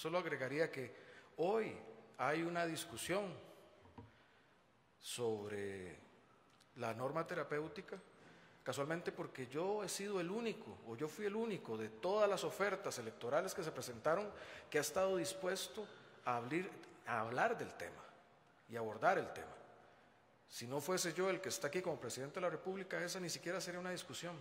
Solo agregaría que hoy hay una discusión sobre la norma terapéutica, casualmente porque yo he sido el único, o yo fui el único de todas las ofertas electorales que se presentaron que ha estado dispuesto a, a hablar del tema y abordar el tema. Si no fuese yo el que está aquí como presidente de la República, esa ni siquiera sería una discusión.